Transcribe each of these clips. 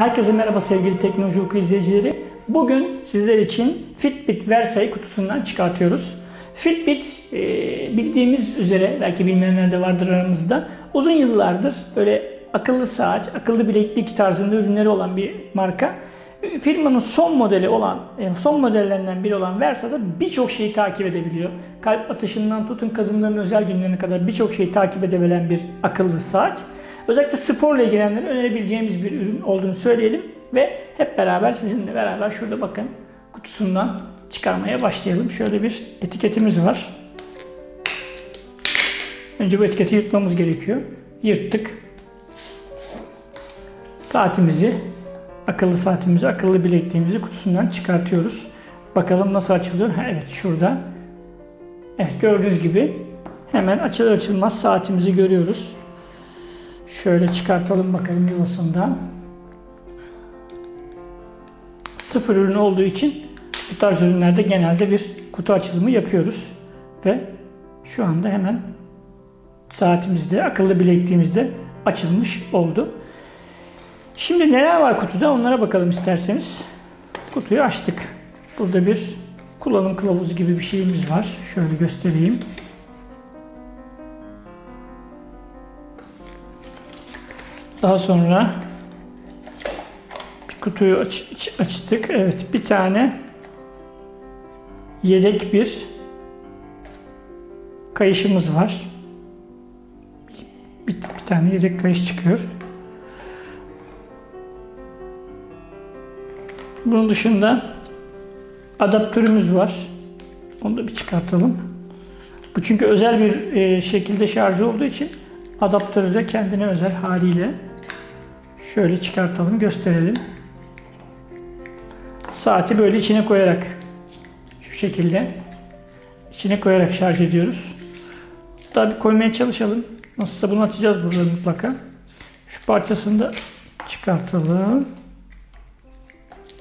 Herkese merhaba sevgili teknoloji oku izleyicileri. Bugün sizler için Fitbit Versa'yı kutusundan çıkartıyoruz. Fitbit e, bildiğimiz üzere belki bilmeyenler de vardır aramızda. Uzun yıllardır böyle akıllı saat, akıllı bileklik tarzında ürünleri olan bir marka. Firmanın son modeli olan, e, son modellerinden biri olan Versa'da birçok şeyi takip edebiliyor. Kalp atışından tutun kadınların özel günlerine kadar birçok şeyi takip edebilen bir akıllı saat. Özellikle sporla ilgilenenlere önerebileceğimiz bir ürün olduğunu söyleyelim ve hep beraber sizinle beraber şurada bakın kutusundan çıkarmaya başlayalım. Şöyle bir etiketimiz var. Önce bu etiketi yırtmamız gerekiyor. Yırttık. Saatimizi, akıllı saatimizi, akıllı bilekliğimizi kutusundan çıkartıyoruz. Bakalım nasıl açılıyor. Ha, evet şurada. Evet gördüğünüz gibi hemen açılır açılmaz saatimizi görüyoruz. Şöyle çıkartalım bakalım yuvasından. Sıfır ürün olduğu için bu tarz ürünlerde genelde bir kutu açılımı yapıyoruz. Ve şu anda hemen saatimizde, akıllı bilekliğimizde açılmış oldu. Şimdi neler var kutuda onlara bakalım isterseniz. Kutuyu açtık. Burada bir kullanım kılavuzu gibi bir şeyimiz var. Şöyle göstereyim. Daha sonra kutuyu aç, aç, açtık. Evet bir tane yedek bir kayışımız var. Bir, bir tane yedek kayış çıkıyor. Bunun dışında adaptörümüz var. Onu da bir çıkartalım. Bu çünkü özel bir e, şekilde şarjı olduğu için adaptörü de kendine özel haliyle şöyle çıkartalım, gösterelim. Saati böyle içine koyarak şu şekilde içine koyarak şarj ediyoruz. Bir koymaya çalışalım. Nasılsa bunu açacağız burada mutlaka. Şu parçasını da çıkartalım.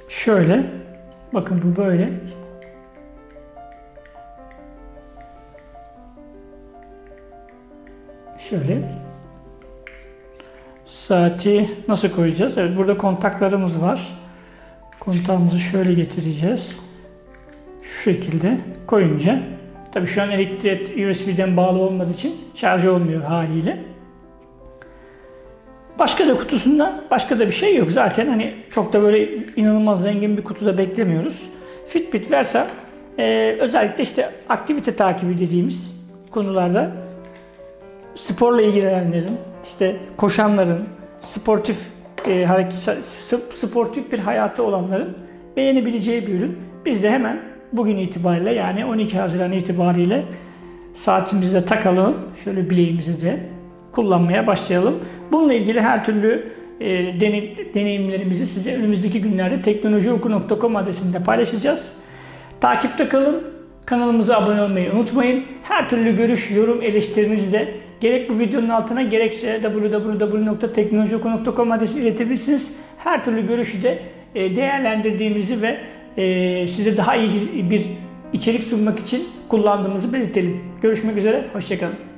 Şöyle. Bakın bu böyle. Şöyle. Saati nasıl koyacağız? Evet burada kontaklarımız var. Kontağımızı şöyle getireceğiz. Şu şekilde koyunca tabi şu an elektrik USB'den bağlı olmadığı için şarj olmuyor haliyle. Başka da kutusundan başka da bir şey yok. Zaten hani çok da böyle inanılmaz zengin bir kutuda beklemiyoruz. Fitbit Versa e, özellikle işte aktivite takibi dediğimiz konularda sporla ilgilenenlerin, işte koşanların, sportif e, hareket, sportif bir hayatı olanların beğenebileceği bir ürün. Biz de hemen bugün itibariyle yani 12 Haziran itibariyle saatimizde takalım. Şöyle bileğimizi de kullanmaya başlayalım. Bununla ilgili her türlü e, deney, deneyimlerimizi size önümüzdeki günlerde teknolojioku.com adresinde paylaşacağız. Takipte kalın. Kanalımıza abone olmayı unutmayın. Her türlü görüş, yorum, eleştirinizi de gerek bu videonun altına gerekse www.teknolojioku.com adresi iletebilirsiniz. Her türlü görüşü de e, değerlendirdiğimizi ve e, size daha iyi bir içerik sunmak için kullandığımızı belirtelim. Görüşmek üzere, hoşçakalın.